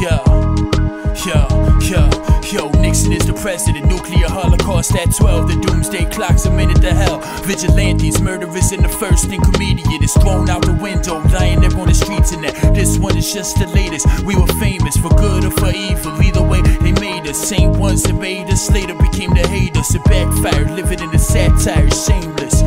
Yo, yo, yo, yo, Nixon is the president. Nuclear holocaust at 12. The doomsday clock's a minute to hell. Vigilantes, murderers, and the first and comedian is thrown out the window, lying there on the streets. And that this one is just the latest. We were famous for good or for evil. Either way, they made us. Same ones that made us later became the haters. It backfired, living in a satire, shameless.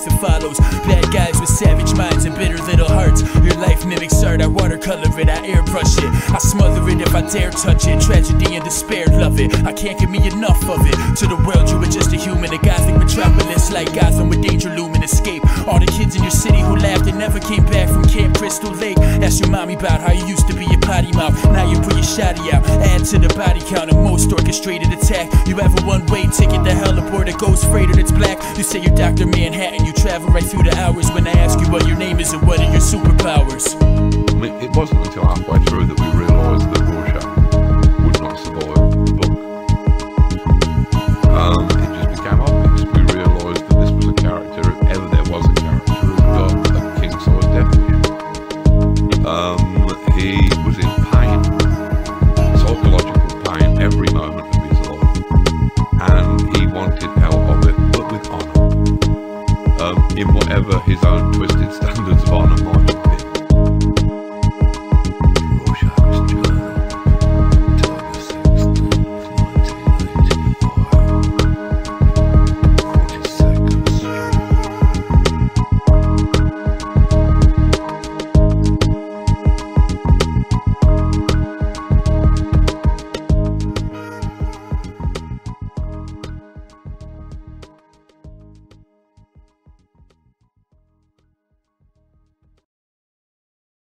Wrath that follows. Bad guys with savage minds and bitter little hearts. Your life mimics art. I watercolor it. I airbrush it. I smother it if I dare touch it. Tragedy and despair, love it. I can't get me enough of it. To the world, you were just a human. A gothic metropolis like Gotham with danger looming. Escape. All the kids in your city who laughed and never came back from Crystal Lake. Ask your mommy about how you used to be a potty mouth. Now you put your shotty out. Add to the body count. A most orchestrated attack. You have a one way ticket to hell aboard a ghost freighter that's black. You say you're Dr. Manhattan. You travel right through the hours when I ask you what your name is and what are your superpowers. It wasn't until halfway through old twisted standards of honour